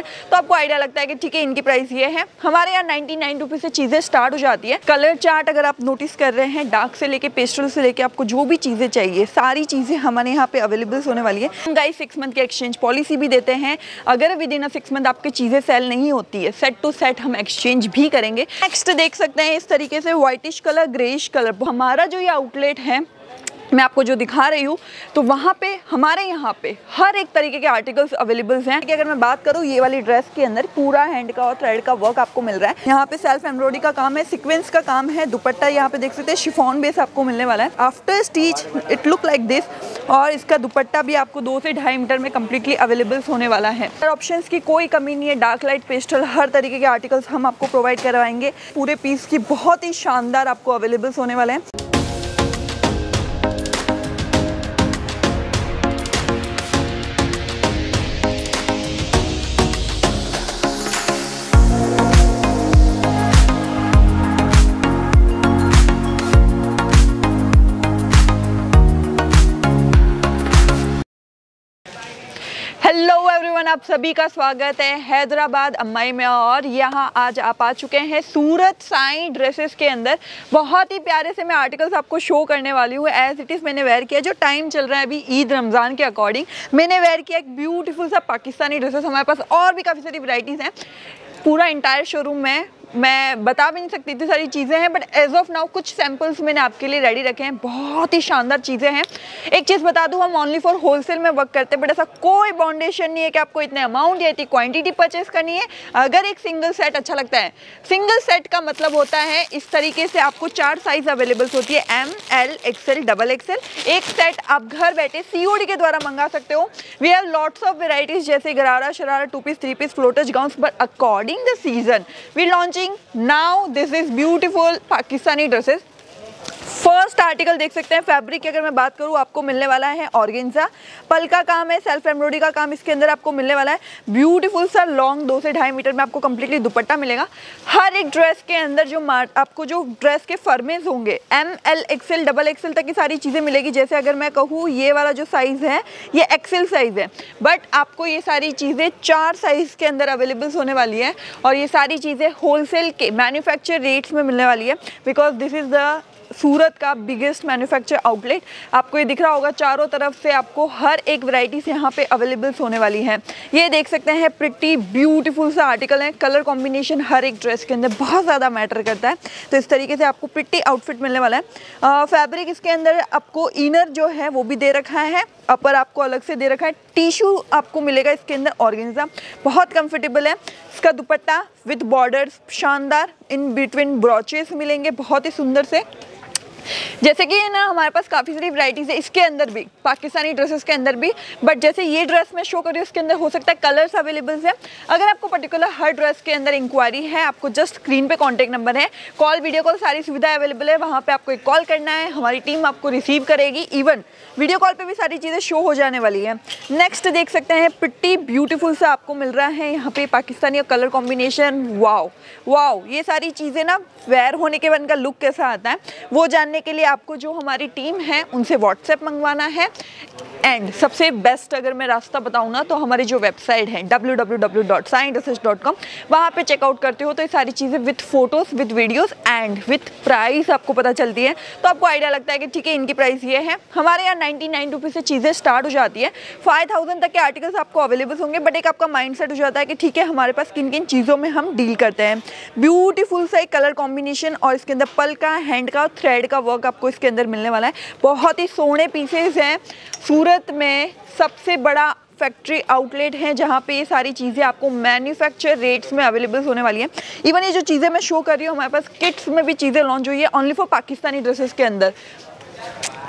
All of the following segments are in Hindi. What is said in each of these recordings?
तो आपको आइडिया लगता है कि ठीक है, इनकी प्राइस ये है। हमारे यहाँ नाइनटी नाइन रुपीज़ से चीज़ें स्टार्ट हो जाती है। कलर चार्ट अगर आप नोटिस कर रहे हैं डार्क से लेके पेस्टल से लेके आपको जो भी चीज़ें चाहिए, सारी चीज़ें हमारे यहाँ पे अवेलेबल होने वाली है। हम गाइस सिक्स मंथ की एक्सचेंज पॉलिसी भी देते हैं। अगर within a six month आपकी चीज़ें सेल नहीं होती है सेट टू सेट हम एक्सचेंज भी करेंगे। नेक्स्ट देख सकते हैं इस तरीके से व्हाइटिश कलर ग्रेइश कलर हमारा जो ये आउटलेट है मैं आपको जो दिखा रही हूँ तो वहाँ पे, हमारे यहाँ पे, हर एक तरीके के आर्टिकल्स अवेलेबल्स हैं। कि अगर मैं बात करूँ, ये वाली ड्रेस के अंदर पूरा हैंड का और थ्रेड का वर्क आपको मिल रहा है। यहाँ पे सेल्फ एम्ब्रॉयडरी का काम है सिक्वेंस का काम है, दुपट्टा यहाँ पे देख सकते हैं शिफॉन बेस आपको मिलने वाला है। After stitch it look like this और इसका दुपट्टा भी आपको दो से ढाई मीटर में कम्प्लीटली अवेलेबल होने वाला है। ऑप्शन की कोई कमी नहीं है डार्क लाइट पेस्टल हर तरीके के आर्टिकल्स हम आपको प्रोवाइड करवाएँगे। पूरे पीस की बहुत ही शानदार आपको अवेलेबल्स होने वाले हैं। आप सभी का स्वागत है हैदराबाद, अम्माई में और यहाँ आज आप आ चुके हैं सूरत साई ड्रेसेस के अंदर। बहुत ही प्यारे से मैं आर्टिकल्स आपको शो करने वाली हूँ। एज इट इज़ मैंने वेयर किया जो टाइम चल रहा है अभी ईद रमज़ान के अकॉर्डिंग मैंने वेयर किया एक ब्यूटीफुल सा पाकिस्तानी ड्रेसेस हमारे पास और भी काफ़ी सारी वराइटीज़ हैं। पूरा इंटायर शोरूम में मैं बता भी नहीं सकती, इतनी सारी चीज़ें हैं बट एज ऑफ़ नाउ कुछ सैम्पल्स मैंने आपके लिए रेडी रखे हैं। बहुत ही शानदार चीज़ें हैं। एक चीज़ बता दूँ, हम ओनली फॉर होलसेल में वर्क करते हैं बट ऐसा कोई बाउंडेशन नहीं है कि आपको इतने अमाउंट या इतनी क्वांटिटी परचेस करनी है। अगर एक सिंगल सेट अच्छा लगता है। सिंगल सेट का मतलब होता है, इस तरीके से आपको चार साइज़ अवेलेबल होती है M L XL double XL एक सेट आप घर बैठे सीओडी के द्वारा मंगा सकते हो। We have lots of varieties जैसे गरारा, sharara two piece three piece floaters gown but according the season we launch now this is beautiful pakistani dresses first article देख सकते हैं, फैब्रिक की अगर मैं बात करूँ, आपको मिलने वाला है ऑर्गेन्जा पल का काम है सेल्फ एम्ब्रॉयडरी का काम इसके अंदर आपको मिलने वाला है। ब्यूटीफुल सा लॉन्ग दो से ढाई मीटर में आपको कंप्लीटली दुपट्टा मिलेगा। हर एक ड्रेस के अंदर जो आपको जो ड्रेस के फर्मेज होंगे M L XL double XL तक की सारी चीज़ें मिलेगी। जैसे अगर मैं कहूँ, ये वाला जो साइज़ है, ये एक्सेल साइज़ है। बट आपको ये सारी चीज़ें चार साइज़ के अंदर अवेलेबल्स होने वाली है और ये सारी चीज़ें होलसेल के मैन्युफैक्चर रेट्स में मिलने वाली है। Because this is the Surat का बिगेस्ट मैन्युफैक्चर आउटलेट आपको ये दिख रहा होगा, चारों तरफ़ से आपको हर एक वैरायटीज यहाँ पे अवेलेबल होने वाली है। ये देख सकते हैं प्रिटी ब्यूटीफुल सा आर्टिकल है। कलर कॉम्बिनेशन हर एक ड्रेस के अंदर बहुत ज़्यादा मैटर करता है। तो इस तरीके से आपको प्रिटी आउटफिट मिलने वाला है। फैब्रिक इसके अंदर आपको इनर जो है, वो भी दे रखा है। अपर आपको अलग से दे रखा है। टिश्यू आपको मिलेगा इसके अंदर ऑर्गेन्जा बहुत कंफर्टेबल है। इसका दुपट्टा विथ बॉर्डर्स शानदार। इन बिटवीन ब्रॉचेस मिलेंगे। बहुत ही सुंदर से। जैसे कि ना, हमारे पास काफ़ी सारी वराइटीज़ है इसके अंदर भी, पाकिस्तानी ड्रेसेस के अंदर भी बट जैसे ये ड्रेस मैं शो कर रही हूँ, उसके अंदर हो सकता है कलर्स अवेलेबल है। अगर आपको पर्टिकुलर हर ड्रेस के अंदर इंक्वायरी है, आपको जस्ट स्क्रीन पे कॉन्टैक्ट नंबर है कॉल वीडियो कॉल सारी सुविधा अवेलेबल है, वहाँ पर आपको एक कॉल करना है, हमारी टीम आपको रिसीव करेगी इवन वीडियो कॉल पर भी सारी चीज़ें शो हो जाने वाली है। नेक्स्ट देख सकते हैं पिट्टी ब्यूटीफुल सा आपको मिल रहा है, यहाँ पे पाकिस्तानी और कलर कॉम्बिनेशन वाओ वाओ ये सारी चीज़ें ना वेयर होने के बाद इनका लुक कैसा आता है, वो जानने के लिए आपको जो हमारी टीम है, उनसे व्हाट्सएप मंगवाना है। एंड सबसे बेस्ट अगर मैं रास्ता बताऊँ ना तो हमारी जो वेबसाइट है W W W dot dot com वहाँ पर चेकआउट करते हो तो ये सारी चीज़ें with photos with videos and with price आपको पता चलती है। तो आपको आइडिया लगता है कि ठीक है, इनकी प्राइस ये है। हमारे यहाँ नाइन्टी नाइन रुपीज़ से चीज़ें स्टार्ट हो जाती है। फाइव थाउज़ेंड तक के आर्टिकल्स आपको अवेलेबल होंगे बट एक आपका माइंड सेट हो जाता है कि ठीक है, हमारे पास किन किन चीज़ों में हम डील करते हैं। ब्यूटीफुल सा एक कलर कॉम्बिनेशन और इसके अंदर पल का हैंड का थ्रेड का वर्क आपको इसके अंदर मिलने वाला है। बहुत ही सोने पीसेज हैं। सूरत में सबसे बड़ा फैक्ट्री आउटलेट है, जहाँ पे ये सारी चीज़ें आपको मैन्युफैक्चर रेट्स में अवेलेबल होने वाली हैं। इवन ये जो चीज़ें मैं शो कर रही हूँ, हमारे पास किट्स में भी चीज़ें लॉन्च हुई है ओनली फॉर पाकिस्तानी ड्रेसेस के अंदर।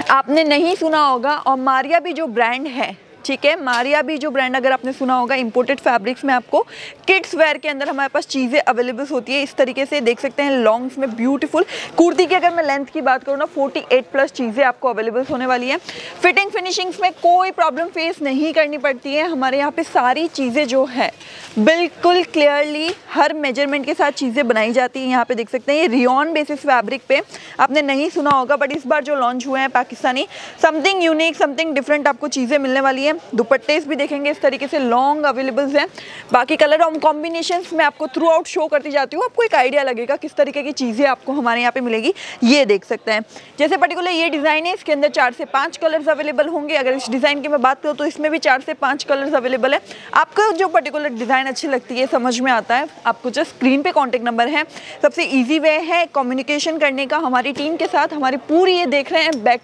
आपने नहीं सुना होगा, और मारिया भी जो ब्रांड है ठीक है, मारिया भी जो ब्रांड अगर आपने सुना होगा इंपोर्टेड फैब्रिक्स में आपको किड्स वेयर के अंदर हमारे पास चीज़ें अवेलेबल होती है। इस तरीके से देख सकते हैं लॉन्ग्स में ब्यूटीफुल कुर्ती की अगर मैं लेंथ की बात करूँ ना 48 प्लस चीज़ें आपको अवेलेबल होने वाली है। फिटिंग फिनिशिंग्स में कोई प्रॉब्लम फेस नहीं करनी पड़ती है। हमारे यहाँ पे सारी चीज़ें जो है, बिल्कुल क्लियरली हर मेज़रमेंट के साथ चीज़ें बनाई जाती हैं। यहाँ पे देख सकते हैं, ये रियॉन बेसिस फैब्रिक पे आपने नहीं सुना होगा बट इस बार जो लॉन्च हुए हैं Pakistani something unique something different आपको चीज़ें मिलने वाली है। है। दुपट्टे भी देखेंगे, इस तरीके से लॉन्ग अवेलेबल्स हैं। बाकी कलर और कॉम्बिनेशन मैं आपको थ्रू आउट शो करती जाती हूँ। आपको एक आइडिया लगेगा किस तरीके की चीज़ें आपको हमारे यहाँ पे मिलेगी। ये देख सकते हैं। जैसे पर्टिकुलर ये डिज़ाइन है, इसके अंदर चार से पाँच कलर्स अवेलेबल होंगे। अगर इस डिज़ाइन की मैं बात करूँ तो इसमें भी चार से पाँच कलर्स अवेलेबल है। आपको जो पर्टिकुलर डिज़ाइन अच्छी लगती है, समझ में आता है, आपको जो स्क्रीन पे कॉन्टेक्ट नंबर है। सबसे ईजी वे है कम्युनिकेशन करने का। हमारी टीम के साथ हमारी पूरी ये देख रहे हैं बैक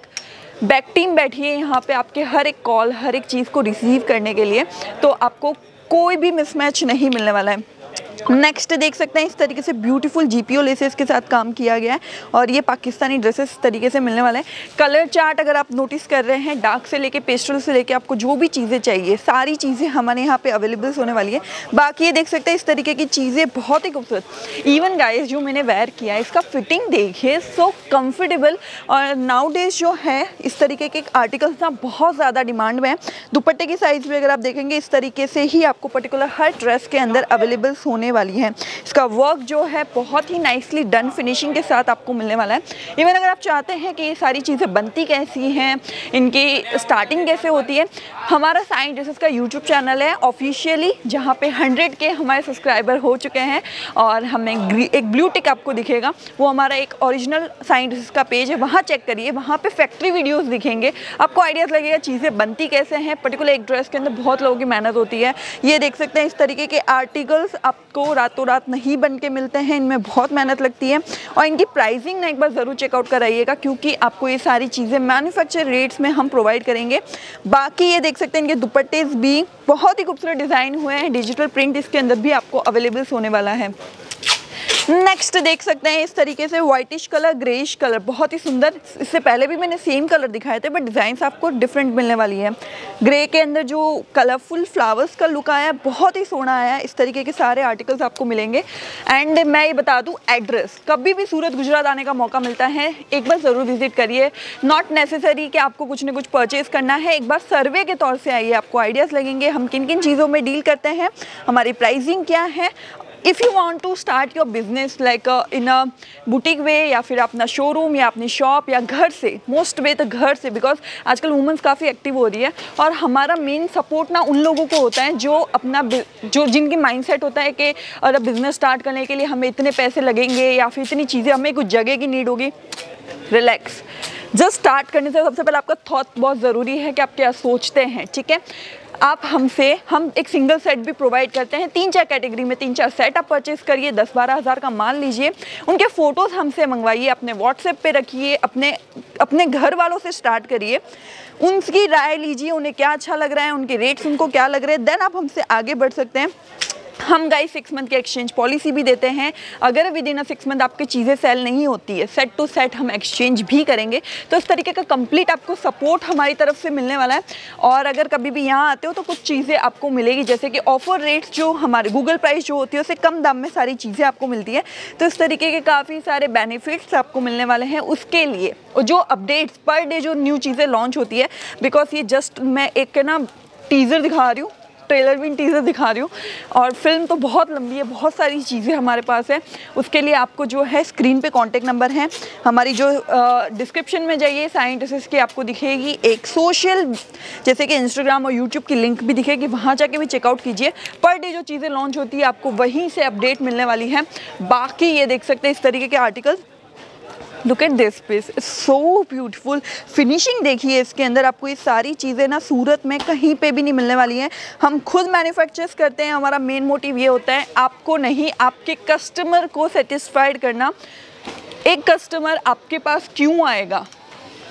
बैक टीम बैठी है यहाँ पे आपके हर एक कॉल हर एक चीज़ को रिसीव करने के लिए तो आपको कोई भी मिसमैच नहीं मिलने वाला है। नेक्स्ट देख सकते हैं, इस तरीके से ब्यूटीफुल जी जीपीओ लेसेस के साथ काम किया गया है और ये पाकिस्तानी ड्रेसेस इस तरीके से मिलने वाले हैं। कलर चार्ट अगर आप नोटिस कर रहे हैं डार्क से लेके पेस्टल से लेके आपको जो भी चीज़ें चाहिए, सारी चीज़ें हमारे यहाँ पे अवेलेबल होने वाली है। बाकी ये देख सकते हैं, इस तरीके की चीज़ें बहुत ही खूबसूरत। इवन गाइस जो मैंने वेयर किया है, इसका फिटिंग देखिए सो कम्फर्टेबल और नाउ जो है, इस तरीके के आर्टिकल्स ना बहुत ज़्यादा डिमांड में है। दुपट्टे की साइज़ भी अगर आप देखेंगे, इस तरीके से ही आपको पर्टिकुलर हर ड्रेस के अंदर अवेलेबल होने वाली है। इसका वर्क जो है बहुत ही नाइसली डन फिनिशिंग के साथ आपको मिलने वाला है। इवन अगर आप चाहते हैं कि ये सारी चीज़ें बनती कैसी हैं, इनकी स्टार्टिंग कैसे होती है, हमारा साइन ड्रेसेस का यूट्यूब चैनल है ऑफिशियली जहाँ पे 100 के हमारे सब्सक्राइबर हो चुके हैं और हमें एक ब्लू टिक आपको दिखेगा। वो हमारा एक ओरिजिनल ड्रेसेस का पेज है, वहाँ चेक करिए, वहाँ पे फैक्ट्री वीडियोस दिखेंगे। आपको आइडियाज़ लगेगा चीज़ें बनती कैसे हैं पर्टिकुलर एक ड्रेस के अंदर बहुत लोगों की मेहनत होती है। ये देख सकते हैं इस तरीके के आर्टिकल्स आपको रातों रात नहीं बन के मिलते हैं, इनमें बहुत मेहनत लगती है। और इनकी प्राइसिंग ना एक बार ज़रूर चेकआउट कराइएगा, क्योंकि आपको ये सारी चीज़ें मैन्युफैक्चर रेट्स में हम प्रोवाइड करेंगे। बाकी ये देख सकते हैं, इनके दुपट्टेज भी बहुत ही खूबसूरत डिज़ाइन हुए हैं। डिजिटल प्रिंट इसके अंदर भी आपको अवेलेबल्स होने वाला है। नेक्स्ट देख सकते हैं इस तरीके से व्हाइटिश कलर ग्रेइश कलर बहुत ही सुंदर। इससे पहले भी मैंने सेम कलर दिखाए थे बट डिज़ाइन आपको डिफरेंट मिलने वाली है। ग्रे के अंदर जो कलरफुल फ्लावर्स का लुक आया है बहुत ही सोना आया है। इस तरीके के सारे आर्टिकल्स आपको मिलेंगे। एंड मैं ये बता दूँ एड्रेस कभी भी सूरत, गुजरात आने का मौका मिलता है, एक बार ज़रूर विज़िट करिए। नॉट नेसेसरी कि आपको कुछ ना कुछ परचेज़ करना है। एक बार सर्वे के तौर से आइए, आपको आइडियाज़ लगेंगे। हम किन किन चीज़ों में डील करते हैं? हमारी प्राइसिंग क्या है? If you want to start your business like in a boutique way या फिर अपना शोरूम या अपनी शॉप या घर से मोस्ट वे तो घर से बिकॉज़ आजकल वुमेंस काफ़ी एक्टिव हो रही है, और हमारा मेन सपोर्ट ना उन लोगों को होता है जो अपना जो जिनकी माइंडसेट होता है कि अगर बिज़नेस स्टार्ट करने के लिए हमें इतने पैसे लगेंगे, या फिर इतनी चीज़ें, हमें कुछ जगह की नीड होगी। रिलैक्स जस्ट स्टार्ट करने से सबसे पहले आपका थॉट बहुत ज़रूरी है कि आप क्या सोचते हैं, ठीक है? आप हमसे, हम एक सिंगल सेट भी प्रोवाइड करते हैं। तीन चार कैटेगरी में तीन चार सेट आप परचेज करिए। दस बारह हज़ार का मान लीजिए। उनके फ़ोटोज़ हमसे मंगवाइए, अपने व्हाट्सएप पे रखिए, अपने अपने घर वालों से स्टार्ट करिए। उनकी राय लीजिए, उन्हें क्या अच्छा लग रहा है, उनके रेट्स उनको क्या लग रहे हैं। देन आप हमसे आगे बढ़ सकते हैं। हम गाइस सिक्स मंथ की एक्सचेंज पॉलिसी भी देते हैं। अगर within a six month आपकी चीज़ें सेल नहीं होती है सेट टू सेट हम एक्सचेंज भी करेंगे। तो इस तरीके का कंप्लीट आपको सपोर्ट हमारी तरफ़ से मिलने वाला है। और अगर कभी भी यहाँ आते हो तो कुछ चीज़ें आपको मिलेगी, जैसे कि ऑफ़र रेट्स जो हमारे गूगल प्राइस जो होती है, उससे कम दाम में सारी चीज़ें आपको मिलती है। तो इस तरीके के काफ़ी सारे बेनिफिट्स आपको मिलने वाले हैं उसके लिए। और जो अपडेट्स पर डे जो न्यू चीज़ें लॉन्च होती है बिकॉज़ ये जस्ट मैं एक ना टीज़र दिखा रही हूँ। ट्रेलर भी टीज़र दिखा रही हूँ। और फ़िल्म तो बहुत लंबी है, बहुत सारी चीज़ें हमारे पास है। उसके लिए आपको जो है स्क्रीन पे कांटेक्ट नंबर है। हमारी जो डिस्क्रिप्शन में जाइए साइंटिस्ट की आपको दिखेगी एक सोशल जैसे कि इंस्टाग्राम और यूट्यूब की लिंक भी दिखेगी। वहाँ जाके भी चेकआउट कीजिए। पर डे जो चीज़ें लॉन्च होती है, आपको वहीं से अपडेट मिलने वाली है। बाकी ये देख सकते हैं इस तरीके के articles look at this piece so beautiful finishing देखिए इसके अंदर आपको ये सारी चीज़ें ना सूरत में कहीं पे भी नहीं मिलने वाली हैं। हम खुद मैन्युफैक्चर्स करते हैं। हमारा मेन मोटिव ये होता है आपको नहीं, आपके कस्टमर को सेटिस्फाइड करना। एक कस्टमर आपके पास क्यों आएगा?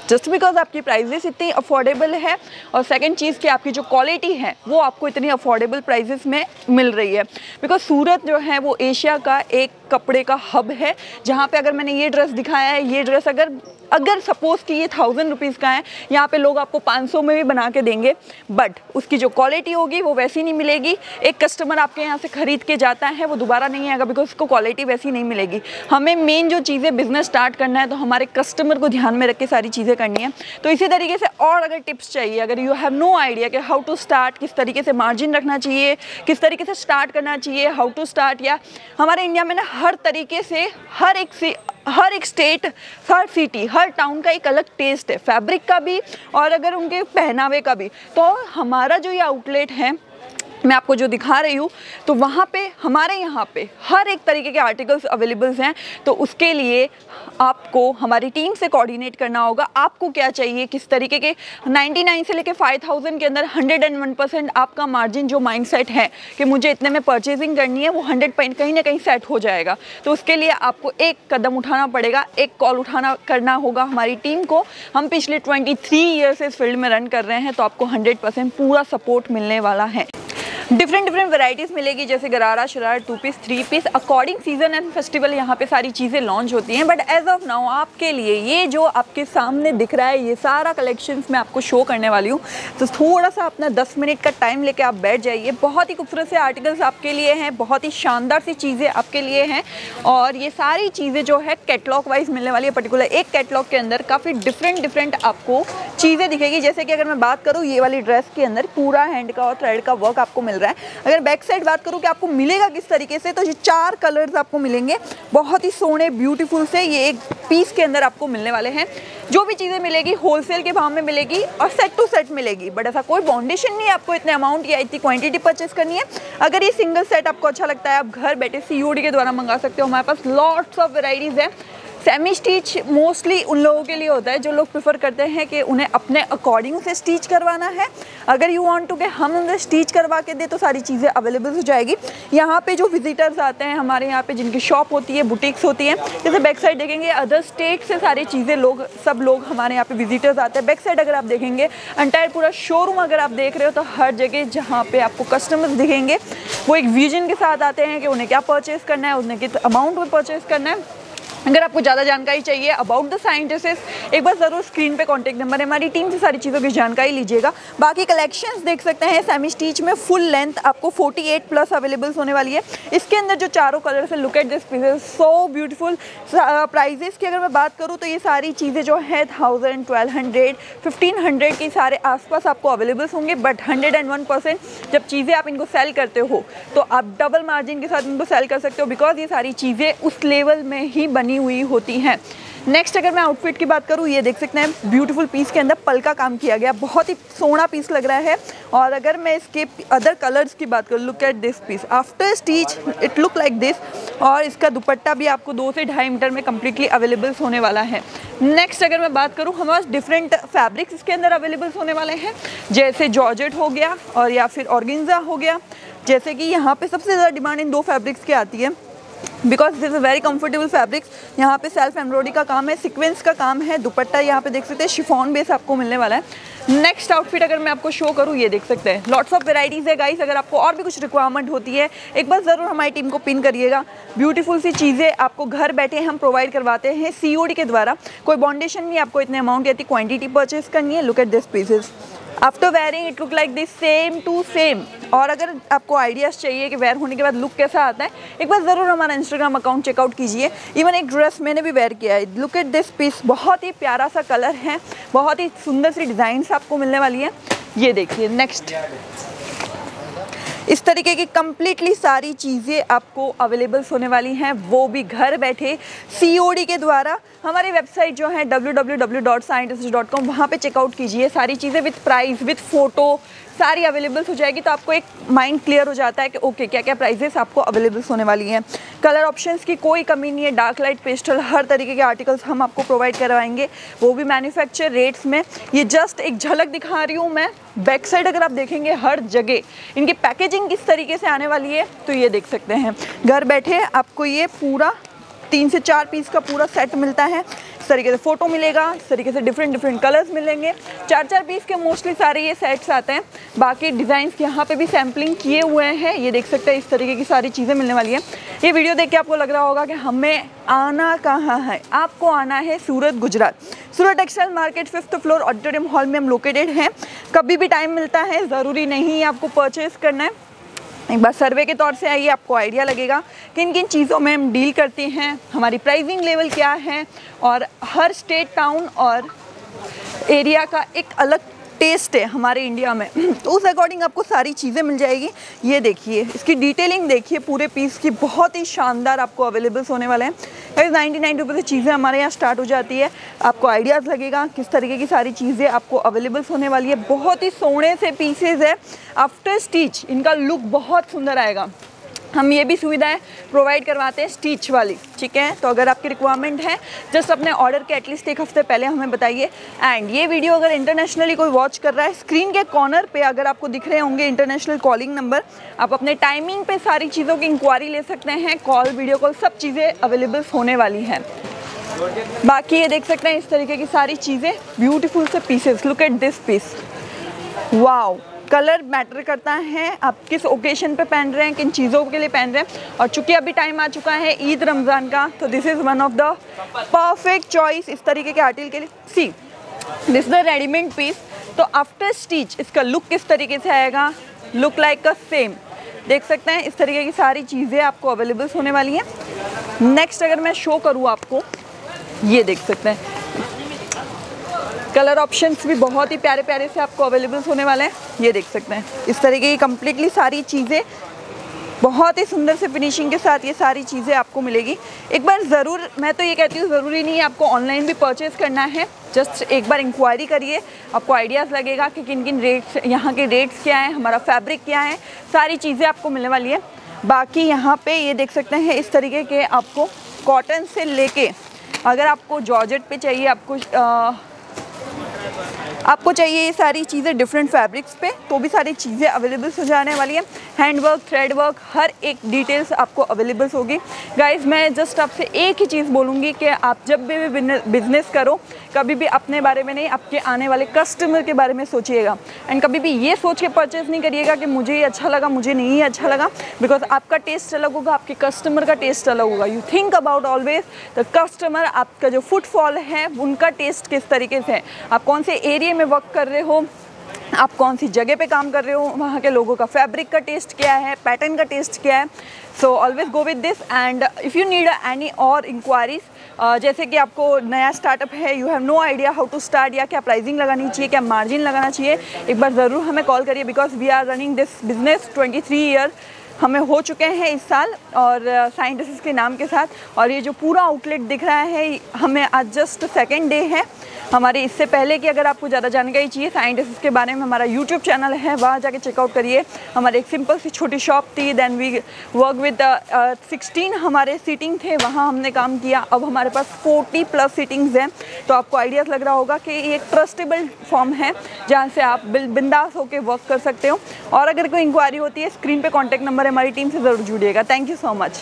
जस्ट बिकॉज़ आपकी प्राइजेस इतनी अफोर्डेबल है और सेकेंड चीज़ कि आपकी जो क्वालिटी है, वो आपको इतनी अफोर्डेबल प्राइजेस में मिल रही है। बिकॉज़ सूरत जो है वो एशिया का एक कपड़े का हब है, जहाँ पे अगर मैंने ये ड्रेस दिखाया है, ये ड्रेस अगर अगर सपोज़ कि ये थाउज़ेंड रुपीज़ का है, यहाँ पे लोग आपको 500 में भी बना के देंगे बट उसकी जो क्वालिटी होगी, वो वैसी नहीं मिलेगी। एक कस्टमर आपके यहाँ से ख़रीद के जाता है, वो दोबारा नहीं आएगा बिकॉज़ उसको क्वालिटी वैसी नहीं मिलेगी। हमें मेन जो चीज़ें बिज़नेस स्टार्ट करना है तो हमारे कस्टमर को ध्यान में रख के सारी चीज़ें करनी है। तो इसी तरीके से और अगर टिप्स चाहिए, अगर यू हैव नो आइडिया कि हाउ टू स्टार्ट किस तरीके से मार्जिन रखना चाहिए, किस तरीके से स्टार्ट करना चाहिए हाउ टू स्टार्ट या हमारे इंडिया में ना हर तरीके से हर एक से हर एक स्टेट हर सिटी हर टाउन का एक अलग टेस्ट है। फैब्रिक का भी और अगर उनके पहनावे का भी। तो हमारा जो ये आउटलेट है मैं आपको जो दिखा रही हूँ तो वहाँ पे, हमारे यहाँ पे हर एक तरीके के आर्टिकल्स अवेलेबल्स हैं। तो उसके लिए आपको, हमारी टीम से कोऑर्डिनेट करना होगा। आपको क्या चाहिए, किस तरीके के 99 से लेके 5000 के अंदर 101 परसेंट आपका मार्जिन जो माइंडसेट है कि मुझे इतने में परचेजिंग करनी है, वो 100 पॉइंट कहीं ना कहीं सेट हो जाएगा। तो उसके लिए आपको एक कदम उठाना पड़ेगा, एक कॉल उठाना, करना होगा हमारी टीम को। हम पिछले ट्वेंटी ईयर्स इस फ़ील्ड में रन कर रहे हैं तो आपको हंड्रेड पूरा सपोर्ट मिलने वाला है। डिफरेंट डिफरेंट वैरायटीज़ मिलेगी, जैसे गरारा, शरार two piece three piece according season and festival यहाँ पे सारी चीज़ें लॉन्च होती हैं बट एज ऑफ़ नाउ आपके लिए ये जो आपके सामने दिख रहा है, ये सारा कलेक्शन मैं आपको शो करने वाली हूँ. तो थोड़ा सा अपना दस मिनट का टाइम लेके आप बैठ जाइए. बहुत ही खूबसूरत से आर्टिकल्स आपके लिए हैं, बहुत ही शानदार सी चीज़ें आपके लिए हैं, और ये सारी चीज़ें जो है कैटलॉग वाइज मिलने वाली है. पर्टिकुलर एक कैटलॉग के अंदर काफ़ी डिफरेंट डिफरेंट आपको चीज़ें दिखेगी. जैसे कि अगर मैं बात करूँ, ये वाली ड्रेस के अंदर पूरा हैंड का और थ्रेड का वर्क आपको मिल रहा है। अगर बैक साइड बात करूँ कि आपको मिलेगा किस तरीके से तो ये चार कलर्स आपको मिलेंगे। बहुत ही सोने ब्यूटीफुल से ये एक पीस के अंदर आपको मिलने वाले हैं। जो भी चीज़ें मिलेगी होलसेल के भाव में मिलेगी और सेट टू सेट मिलेगी। बट ऐसा कोई बाउंडेशन नहीं है, आपको इतने अमाउंट या इतनी क्वांटिटी परचेस करनी है। अगर ये सिंगल सेट आपको अच्छा लगता है, आप घर बैठे सी के द्वारा मंगा सकते हो। हमारे पास लॉट्स ऑफ़ वेराइटीज़ हैं। सेमी स्टिच मोस्टली उन लोगों के लिए होता है जो लोग प्रेफर करते हैं कि उन्हें अपने अकॉर्डिंग से स्टिच करवाना है। अगर यू वांट टू के हम उन्हें स्टिच करवा के दे तो सारी चीज़ें अवेलेबल हो जाएगी। यहाँ पे जो विजिटर्स आते हैं, हमारे यहाँ पे जिनकी शॉप होती है बुटीक्स होती हैं, जैसे बैक साइड देखेंगे अदर स्टेट से सारी चीज़ें लोग, सब लोग हमारे यहाँ पर विजिटर्स आते हैं। बैक साइड अगर आप देखेंगे अंटायर पूरा शोरूम अगर आप देख रहे हो तो हर जगह जहाँ पर आपको कस्टमर्स दिखेंगे, वो एक विजन के साथ आते हैं कि उन्हें क्या परचेज़ करना है, उन्हें किस अमाउंट में परचेज़ करना है। अगर आपको ज़्यादा जानकारी चाहिए अबाउट द साइंटिस्ट एक बार ज़रूर स्क्रीन पे कांटेक्ट नंबर है। हमारी टीम से सारी चीज़ों की जानकारी लीजिएगा। बाकी कलेक्शंस देख सकते हैं। सेमी स्टीच में फुल लेंथ आपको 48 प्लस अवेलेबल्स होने वाली है। इसके अंदर जो चारों कलर है look at this pieces so beautiful prices की अगर मैं बात करूँ तो ये सारी चीज़ें जो है thousand twelve hundred fifteen hundred के सारे आसपास आपको अवेलेबल्स होंगे। But hundred and one percent जब चीज़ें आप इनको सेल करते हो तो आप डबल मार्जिन के साथ इनको सेल कर सकते हो। बिकॉज़ ये सारी चीज़ें उस लेवल में ही बनी बनी हुई होती हैं। नेक्स्ट अगर मैं आउटफिट की बात करूँ, ये देख सकते हैं ब्यूटीफुल पीस के अंदर पल का काम किया गया। बहुत ही सोना पीस लग रहा है। और अगर मैं इसके अदर कलर्स की बात करूँ look at this piece after stitch it look like this और इसका दुपट्टा भी आपको दो से ढाई मीटर में कम्प्लीटली अवेलेबल होने वाला है। नेक्स्ट अगर मैं बात करूँ हमारे पास डिफरेंट फैब्रिक्स इसके अंदर अवेलेबल होने वाले हैं। जैसे जॉर्जेट हो गया और या फिर ऑर्गेन्जा हो गया। जैसे कि यहाँ पे सबसे ज़्यादा डिमांड इन दो फैब्रिक्स की आती है। Because this is very comfortable fabrics यहाँ पे सेल्फ एम्ब्रॉयडरी का काम है सिक्वेंस का काम है, दुपट्टा यहाँ पे देख सकते हैं शिफॉन बेस आपको मिलने वाला है। नेक्स्ट आउटफिट अगर मैं आपको शो करूँ, ये देख सकते हैं। लॉट्स ऑफ़ वेराइटीज़ है गाइस अगर आपको और भी कुछ रिक्वायरमेंट होती है, एक बार ज़रूर हमारी टीम को पिन करिएगा। ब्यूटीफुल सी चीज़ें आपको घर बैठे हम प्रोवाइड करवाते हैं सी के द्वारा। कोई बाउंडेशन नहीं आपको इतने अमाउंट या इतनी क्वान्टिटी परचेज करनी है look at this pieces after wearing it look like this same to same और अगर आपको आइडियाज़ चाहिए कि वेयर होने के बाद लुक कैसा आता है, एक बार ज़रूर हमारा इंस्टाग्राम अकाउंट चेकआउट कीजिए। इवन एक ड्रेस मैंने भी वेयर किया है। लुक एट दिस पीस बहुत ही प्यारा सा कलर है। बहुत ही सुंदर सी डिज़ाइन आपको मिलने वाली है। ये देखिए नेक्स्ट इस तरीके की कम्प्लीटली सारी चीज़ें आपको अवेलेबल्स होने वाली हैं। वो भी घर बैठे सीओडी के द्वारा। हमारी वेबसाइट जो है www.scientist.com वहाँ पे चेकआउट कीजिए। सारी चीज़ें विथ प्राइस विथ फ़ोटो सारी अवेलेबल्स हो जाएगी। तो आपको एक माइंड क्लियर हो जाता है कि ओके क्या क्या प्राइजेस आपको अवेलेबल्स होने वाली हैं। कलर ऑप्शंस की कोई कमी नहीं है। डार्क लाइट पेस्टल हर तरीके के आर्टिकल्स हम आपको प्रोवाइड करवाएँगे। वो भी मैन्युफैक्चर रेट्स में। ये जस्ट एक झलक दिखा रही हूँ मैं। बैक साइड अगर आप देखेंगे हर जगह, इनकी पैकेजिंग किस तरीके से आने वाली है तो ये देख सकते हैं। घर बैठे आपको ये पूरा तीन से चार पीस का पूरा सेट मिलता है। इस तरीके से फ़ोटो मिलेगा, इस तरीके से डिफरेंट डिफरेंट कलर्स मिलेंगे। चार चार पीस के मोस्टली सारे ये सेट्स आते हैं। बाकी डिज़ाइंस यहाँ पे भी सैम्पलिंग किए हुए हैं। ये देख सकते हैं, इस तरीके की सारी चीज़ें मिलने वाली हैं। ये वीडियो देख के आपको लग रहा होगा कि हमें आना कहाँ है? आपको आना है Surat, Gujarat. Surat textile market fifth floor auditorium hall में हम लोकेटेड हैं। कभी भी टाइम मिलता है, ज़रूरी नहीं आपको परचेज़ करना है। एक बार सर्वे के तौर से आइए, आपको आइडिया लगेगा। किन किन चीज़ों में हम डील करते हैं, हमारी प्राइसिंग लेवल क्या है और हर स्टेट, टाउन और एरिया का एक अलग टेस्ट है हमारे इंडिया में। तो उस अकॉर्डिंग आपको सारी चीज़ें मिल जाएगी। ये देखिए, इसकी डिटेलिंग देखिए पूरे पीस की, बहुत ही शानदार आपको अवेलेबल्स होने वाले हैं। नाइन्टी नाइन रुपये से चीज़ें हमारे यहाँ स्टार्ट हो जाती है। आपको आइडियाज़ लगेगा किस तरीके की सारी चीज़ें आपको अवेलेबल्स होने वाली है। बहुत ही सोने से पीसेज है। आफ्टर स्टिच इनका लुक बहुत सुंदर आएगा। हम ये भी सुविधाएँ प्रोवाइड करवाते हैं स्टिच वाली, ठीक है? तो अगर आपकी रिक्वायरमेंट है जस्ट अपने ऑर्डर के एटलीस्ट एक हफ़्ते पहले हमें बताइए। एंड ये वीडियो अगर इंटरनेशनली कोई वॉच कर रहा है स्क्रीन के कॉर्नर पे अगर आपको दिख रहे होंगे इंटरनेशनल कॉलिंग नंबर आप अपने टाइमिंग पे सारी चीज़ों की इंक्वायरी ले सकते हैं कॉल वीडियो कॉल सब चीज़ें अवेलेबल होने वाली हैं। बाकी ये देख सकते हैं इस तरीके की सारी चीज़ें ब्यूटीफुल से pieces look at this piece wow colour matter करता है, आप किस ओकेशन पे पहन रहे हैं, किन चीज़ों के लिए पहन रहे हैं। और चूँकि अभी टाइम आ चुका है ईद रमज़ान का तो this is one of the perfect choice इस तरीके के आर्टिकल के लिए। See this the readymade piece तो आफ्टर स्टिच इसका लुक किस तरीके से आएगा? लुक लाइक अ सेम देख सकते हैं, इस तरीके की सारी चीज़ें आपको अवेलेबल्स होने वाली हैं। नेक्स्ट अगर मैं शो करूँ आपको, ये देख सकते हैं। कलर ऑप्शंस भी बहुत ही प्यारे प्यारे से आपको अवेलेबल होने वाले हैं। ये देख सकते हैं। इस तरीके की कम्प्लीटली सारी चीज़ें बहुत ही सुंदर से फिनिशिंग के साथ ये सारी चीज़ें आपको मिलेगी। एक बार ज़रूर मैं तो ये कहती हूँ ज़रूरी नहीं है आपको ऑनलाइन भी परचेज़ करना है। जस्ट एक बार इंक्वायरी करिए आपको आइडियाज़ लगेगा कि किन किन रेट्स यहाँ के रेट्स क्या हैं हमारा फैब्रिक क्या है सारी चीज़ें आपको मिलने वाली है। बाकी यहाँ पे ये देख सकते हैं इस तरीके के आपको कॉटन से लेके अगर आपको जॉर्जेट पे चाहिए आपको आ, आपको चाहिए ये सारी चीज़ें डिफरेंट फैब्रिक्स पे तो भी सारी चीज़ें अवेलेबल्स हो जाने वाली हैं। हैंड वर्क थ्रेड वर्क हर एक डिटेल्स आपको अवेलेबल होगी। गाइज़ मैं जस्ट आपसे एक ही चीज़ बोलूँगी कि आप जब भी बिज़नेस करो कभी भी अपने बारे में नहीं, आपके आने वाले कस्टमर के बारे में सोचिएगा। एंड कभी भी ये सोच के परचेज़ नहीं करिएगा कि मुझे ये अच्छा लगा, मुझे नहीं अच्छा लगा बिकॉज़ आपका टेस्ट अलग होगा, आपके कस्टमर का टेस्ट अलग होगा। You think about always the customer आपका जो फुटफॉल है, उनका टेस्ट किस तरीके से है। आप कौन से एरिए में वर्क कर रहे हो? आप कौन सी जगह पे काम कर रहे हो? वहाँ के लोगों का फैब्रिक का टेस्ट क्या है? पैटर्न का टेस्ट क्या है? So always go with this and if you need any और इंक्वायरीज जैसे कि आपको नया स्टार्टअप है you have no idea how to start या क्या प्राइसिंग लगानी चाहिए, क्या मार्जिन लगाना चाहिए, एक बार ज़रूर हमें कॉल करिए because we are running this business twenty three year हमें हो चुके हैं इस साल और साइंटिस्ट के नाम के साथ। और ये जो पूरा आउटलेट दिख रहा है, हमें आज जस्ट सेकेंड डे है। हमारे इससे पहले कि अगर आपको ज़्यादा जानकारी चाहिए साइंटिस्ट के बारे में, हमारा यूट्यूब चैनल है, वहाँ जाके चेकआउट करिए। हमारे एक सिंपल सी छोटी शॉप थी then we work with sixteen हमारे सीटिंग थे, वहाँ हमने काम किया। अब हमारे पास फोर्टी प्लस सीटिंग्स हैं। तो आपको आइडियाज़ लग रहा होगा कि ये एक ट्रस्टेबल फॉर्म है, जहाँ से आप बिल, बिंदास होकर वर्क कर सकते हो। और अगर कोई इंक्वायरी होती है स्क्रीन पर कॉन्टैक्ट नंबर हमारी टीम से ज़रूर जुड़िएगा। Thank you so much